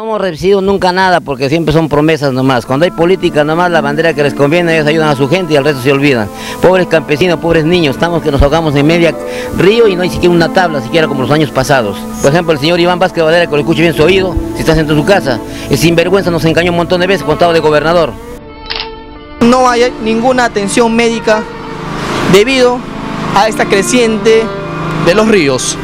No hemos recibido nunca nada porque siempre son promesas nomás. Cuando hay política nomás, la bandera que les conviene, ellos ayudan a su gente y al resto se olvidan. Pobres campesinos, pobres niños, estamos que nos ahogamos en media río y no hay siquiera una tabla, siquiera como los años pasados. Por ejemplo, el señor Iván Vázquez Badera, que lo escuche bien su oído, si está dentro de su casa, es sinvergüenza, nos engañó un montón de veces cuando estaba de gobernador. No hay ninguna atención médica debido a esta creciente de los ríos.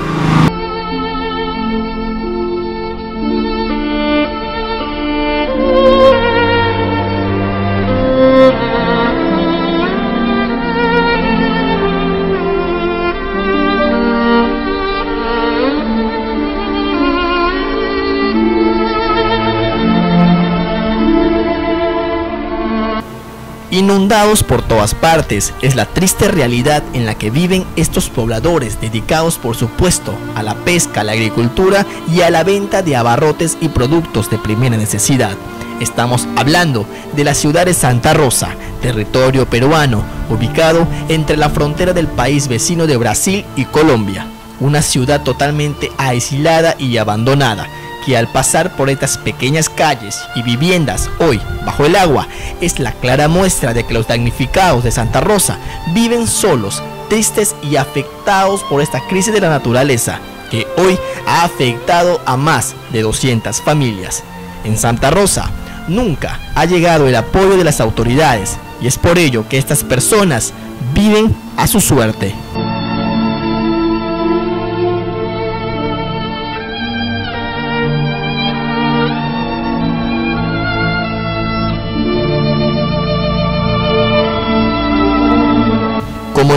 Inundados por todas partes es la triste realidad en la que viven estos pobladores dedicados por supuesto a la pesca, la agricultura y a la venta de abarrotes y productos de primera necesidad. Estamos hablando de la ciudad de Santa Rosa, territorio peruano, ubicado entre la frontera del país vecino de Brasil y Colombia. Una ciudad totalmente aislada y abandonada, que al pasar por estas pequeñas calles y viviendas hoy bajo el agua es la clara muestra de que los damnificados de Santa Rosa viven solos, tristes y afectados por esta crisis de la naturaleza que hoy ha afectado a más de 200 familias. En Santa Rosa nunca ha llegado el apoyo de las autoridades y es por ello que estas personas viven a su suerte.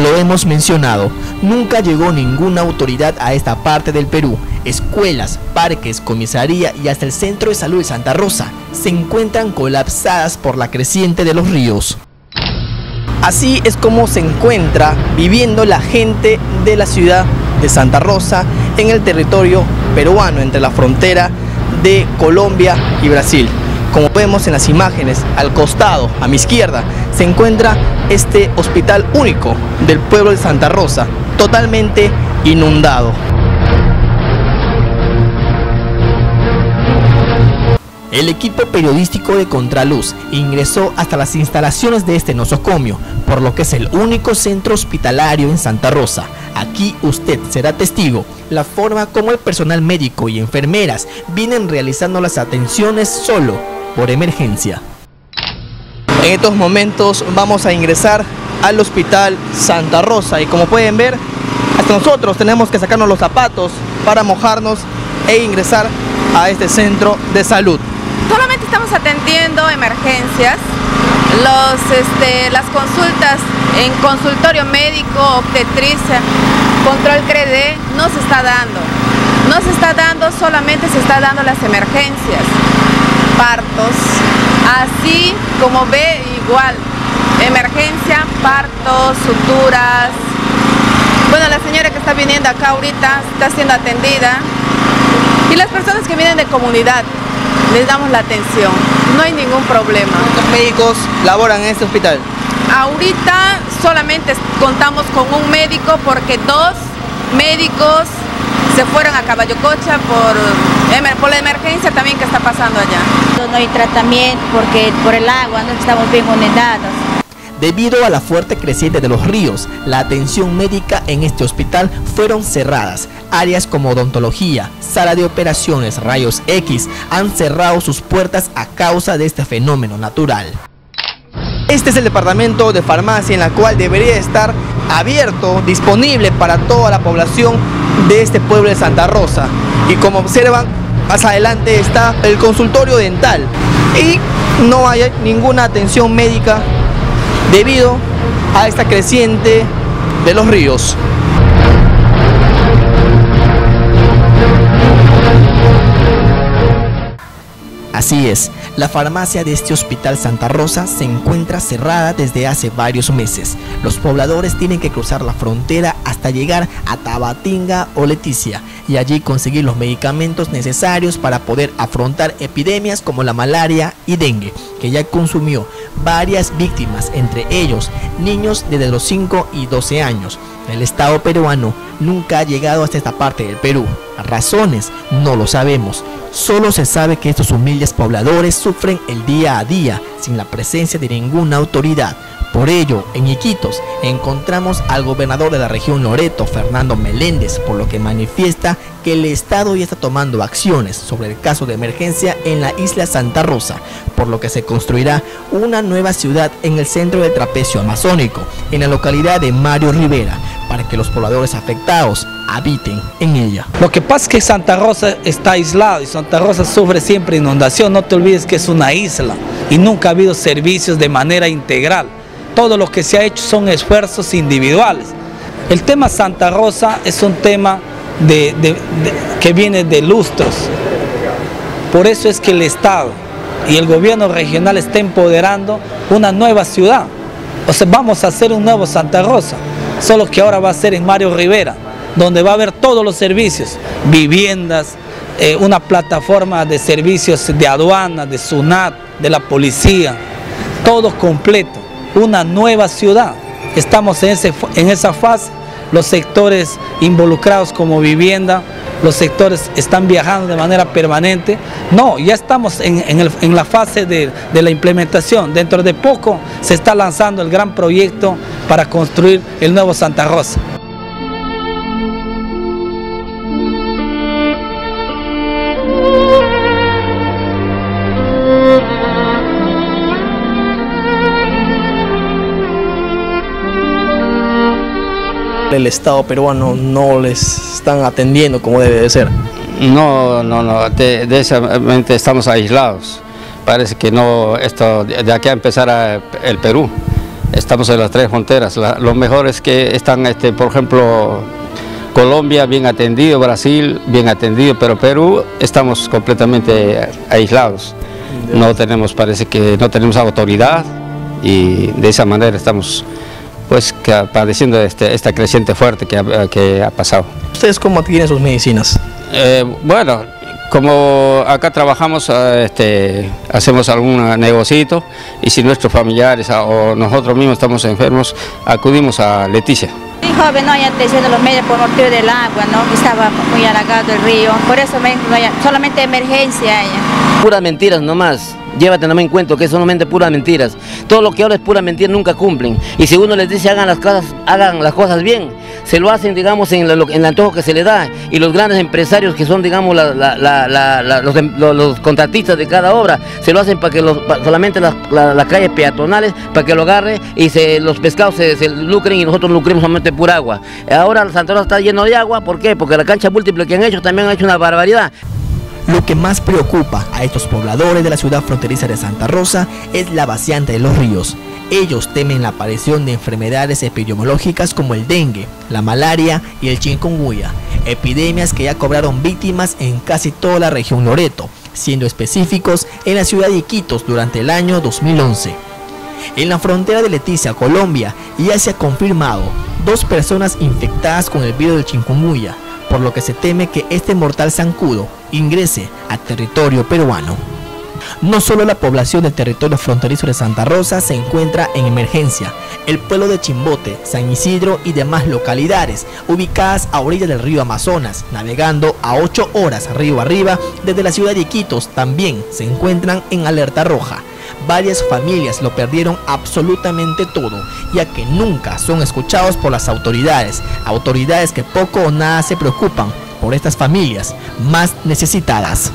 Lo hemos mencionado, nunca llegó ninguna autoridad a esta parte del Perú. Escuelas, parques, comisaría y hasta el Centro de Salud de Santa Rosa se encuentran colapsadas por la creciente de los ríos. Así es como se encuentra viviendo la gente de la ciudad de Santa Rosa en el territorio peruano entre la frontera de Colombia y Brasil. Como vemos en las imágenes, al costado, a mi izquierda, se encuentra este hospital único del pueblo de Santa Rosa, totalmente inundado. El equipo periodístico de Contraluz ingresó hasta las instalaciones de este nosocomio, por lo que es el único centro hospitalario en Santa Rosa. Aquí usted será testigo la forma como el personal médico y enfermeras vienen realizando las atenciones solo por emergencia. En estos momentos vamos a ingresar al hospital Santa Rosa y como pueden ver, hasta nosotros tenemos que sacarnos los zapatos para mojarnos e ingresar a este centro de salud. Solamente estamos atendiendo emergencias, los, este, las consultas en consultorio médico, obstetricia, control CREDE, no se está dando. No se está dando, solamente se está dando las emergencias partos, así como ve igual, emergencia, partos, suturas. Bueno, la señora que está viniendo acá ahorita está siendo atendida y las personas que vienen de comunidad les damos la atención, no hay ningún problema. ¿Cuántos médicos laboran en este hospital? Ahorita solamente contamos con un médico porque dos médicos se fueron a Caballococha por, por la emergencia también que está pasando allá. No hay tratamiento porque por el agua no estamos bien inundados. Debido a la fuerte creciente de los ríos, la atención médica en este hospital fueron cerradas. Áreas como odontología, sala de operaciones, rayos X han cerrado sus puertas a causa de este fenómeno natural. Este es el departamento de farmacia en la cual debería estar abierto, disponible para toda la población de este pueblo de Santa Rosa. Y como observan, más adelante está el consultorio dental y no hay ninguna atención médica debido a esta creciente de los ríos. Así es, la farmacia de este hospital Santa Rosa se encuentra cerrada desde hace varios meses. Los pobladores tienen que cruzar la frontera hasta llegar a Tabatinga o Leticia y allí conseguir los medicamentos necesarios para poder afrontar epidemias como la malaria y dengue, que ya consumió varias víctimas, entre ellos niños desde los 5 y 12 años. El Estado peruano nunca ha llegado hasta esta parte del Perú. Razones no lo sabemos Solo se sabe que estos humildes pobladores sufren el día a día sin la presencia de ninguna autoridad. Por ello, en Iquitos encontramos al gobernador de la región Loreto, Fernando Meléndez, por lo que manifiesta que el Estado ya está tomando acciones sobre el caso de emergencia en la isla Santa Rosa, por lo que se construirá una nueva ciudad en el centro del trapecio amazónico, en la localidad de Mario Rivera, para que los pobladores afectados habiten en ella. Lo que pasa es que Santa Rosa está aislado y Santa Rosa sufre siempre inundación, no te olvides que es una isla y nunca ha habido servicios de manera integral todo lo que se ha hecho son esfuerzos individuales. El tema Santa Rosa es un tema que viene de lustros. Por eso es que el Estado y el gobierno regional está empoderando una nueva ciudad. O sea, vamos a hacer un nuevo Santa Rosa, solo que ahora va a ser en Mario Rivera, donde va a haber todos los servicios, viviendas, eh, una plataforma de servicios de aduana, de SUNAT, de la policía, todo completo una nueva ciudad. Estamos en, ese, en esa fase, los sectores involucrados como vivienda, los sectores están viajando de manera permanente. No, ya estamos en, en la fase de, de, la implementación. Dentro de poco se está lanzando el gran proyecto para construir el nuevo Santa Rosa. el Estado peruano no les están atendiendo como debe de ser. No, no, no, de, de estamos aislados. Parece que no, esto, de aquí a empezar el Perú, estamos en las tres fronteras. lo mejor es que están, este, por ejemplo, Colombia bien atendido, Brasil bien atendido, pero Perú estamos completamente aislados. No tenemos, parece que no tenemos autoridad y de esa manera estamos pues padeciendo este, esta creciente fuerte que ha, que ha pasado. ¿Ustedes cómo adquieren sus medicinas? Eh, bueno, como acá trabajamos, eh, este, hacemos algún negocito y si nuestros familiares ah, o nosotros mismos estamos enfermos, acudimos a Leticia. Mi joven no hay atención de los medios por motivo del agua, ¿no? Estaba muy halagado el río, por eso me, solamente emergencia. Ella. Puras mentiras nomás llévate en cuenta que es solamente puras mentiras. Todo lo que ahora es pura mentira nunca cumplen. Y si uno les dice hagan las cosas, hagan las cosas bien, se lo hacen, digamos, en, el antojo que se le da. Y los grandes empresarios que son, digamos, em, los, contratistas de cada obra, se lo hacen para que solamente las, calles peatonales, para que lo agarre y los pescados se, lucren y nosotros lucremos solamente pura agua. Ahora Santa está lleno de agua, ¿por qué? Porque la cancha múltiple que han hecho también han hecho una barbaridad. Lo que más preocupa a estos pobladores de la ciudad fronteriza de Santa Rosa es la vaciante de los ríos. Ellos temen la aparición de enfermedades epidemiológicas como el dengue, la malaria y el chikungunya, epidemias que ya cobraron víctimas en casi toda la región Loreto, siendo específicos en la ciudad de Iquitos durante el año 2011. En la frontera de Leticia, Colombia, ya se ha confirmado dos personas infectadas con el virus del chikungunya, por lo que se teme que este mortal zancudo ingrese a territorio peruano. No solo la población del territorio fronterizo de Santa Rosa se encuentra en emergencia, el pueblo de Chimbote, San Isidro y demás localidades ubicadas a orillas del río Amazonas, navegando a 8 horas río arriba desde la ciudad de Iquitos, también se encuentran en alerta roja. Varias familias lo perdieron absolutamente todo, ya que nunca son escuchados por las autoridades, autoridades que poco o nada se preocupan por estas familias más necesitadas.